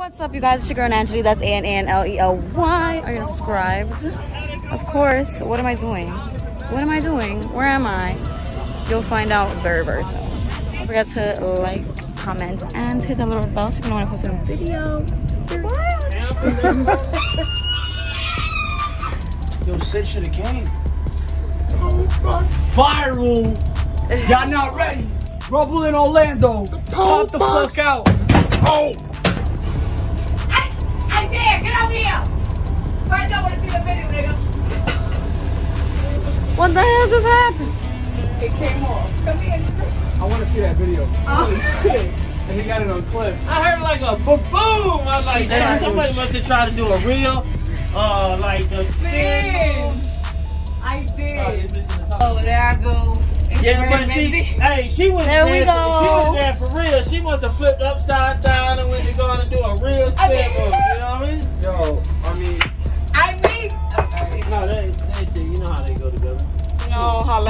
What's up, you guys? It's your girl Ananllely. That's A N A N L E L Y. Are you subscribed? Of course. What am I doing? What am I doing? Where am I? You'll find out very, very soon. Don't forget to like, comment, and hit that little bell so you know when I post a new video. Yo, Sid should have came. Viral. Y'all not ready. Rumble in Orlando. Pop the fuck out. Oh, Isaiah, get over here! Find out what to see the video, nigga. What the hell just happened? It came off. Come here. I want to see that video. Holy shit. And he got it on clip. I heard like a boom boom. I was like, damn, somebody must have tried to do a real, uh, like the spin. I Oh, did. it's missing the top. Oh, there I go. Yeah, but she, hey, she was There there we there, go. She was there for real. She must have flipped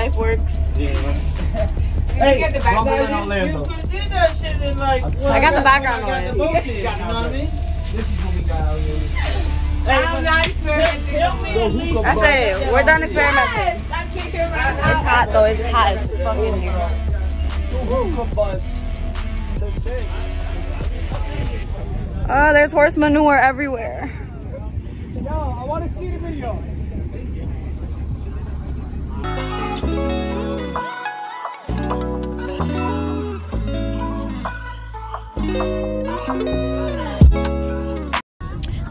life works. Yeah, right. Did you get the background? in You, could have did that shit in like. I got the background got the noise. You know what I mean? this is what we got out here. Hey, I'm but not tell, experimenting. tell me at least. That's it. We're done experimenting. Yes, I'm taking right It's hot though. It's hot as fuck in here. Oh, there's horse manure everywhere. Yo, I want to see the video.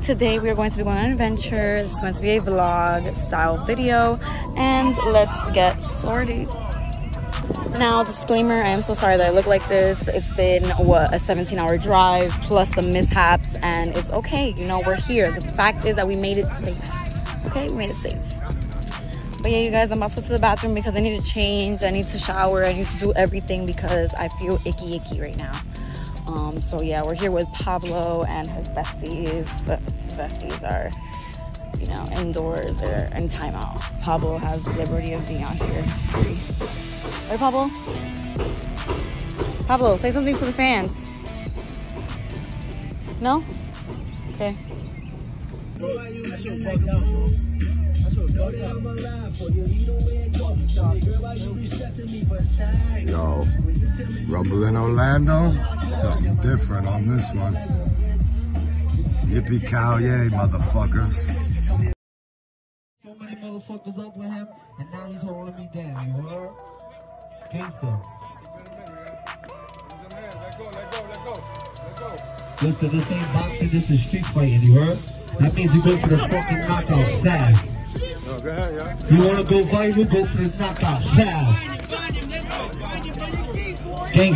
Today we are going to be going on an adventure. This is going to be a vlog style video and let's get started. Now, disclaimer, I am so sorry that I look like this. It's been, what, a 17 hour drive plus some mishaps and it's okay. You know, we're here. The fact is that we made it safe. Okay, we made it safe. But yeah, you guys, I'm about to go to the bathroom because I need to change. I need to shower. I need to do everything because I feel icky, icky right now. Um, so yeah, we're here with Pablo and his besties. The besties are, you know, indoors. They're in timeout. Pablo has the liberty of being out here free. Pablo? Pablo, say something to the fans. No? Okay. yo, Rumble in Orlando. Something different on this one. Yippee cow yay, motherfuckers. So many motherfuckers up with him, and now he's holding me down. You heard? Gangsta. Listen, this ain't boxing, this is street fighting, you heard? That means you go for the fucking knockout fast. You wanna go viral, go for the knockout fast. Hit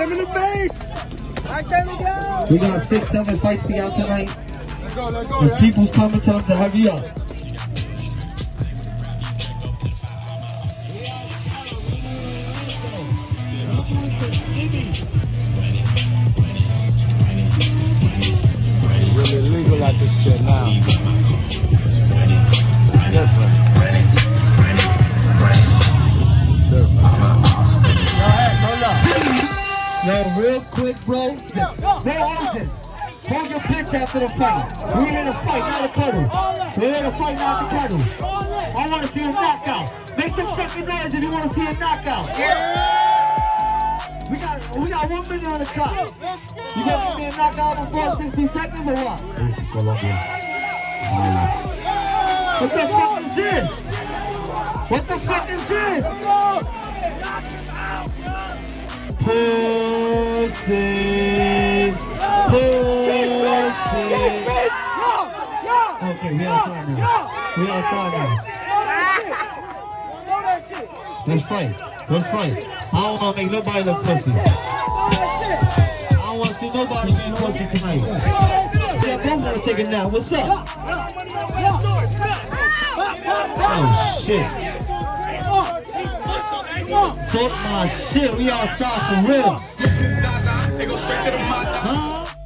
him in the face. Go. We got six, seven fights to be out tonight. If people's coming, tell them to hurry up. Bro. Yo, Austin, hold your pitch after the fight. We're here to fight, not a cuddle. We're here to fight, not to cuddle. I want to see a knockout. Make some fucking noise if you want to see a knockout. We got we got one minute on the clock. You gonna give me a knockout before 60 seconds or what? What the fuck is this? What the fuck is this? Pussy. Pussy. Okay, we outside now. We outside now. Let's fight. Let's fight. I don't want to make nobody look pussy. I don't want to see nobody being pussy tonight. Yeah, both want to take a nap. What's up? Oh, shit. Talk my shit. We all outside for real. Huh?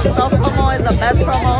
Self promo is the best promo.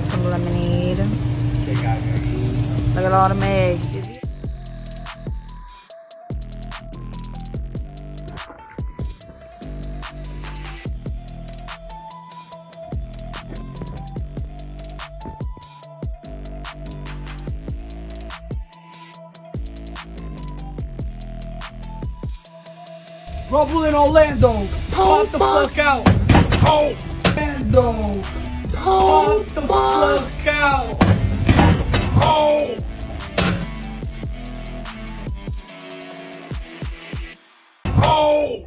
ass. Got some lemonade. Look at all the eggs. Rumble in Orlando. Pop the fuck out. Orlando. Pop the fuck out. Oh!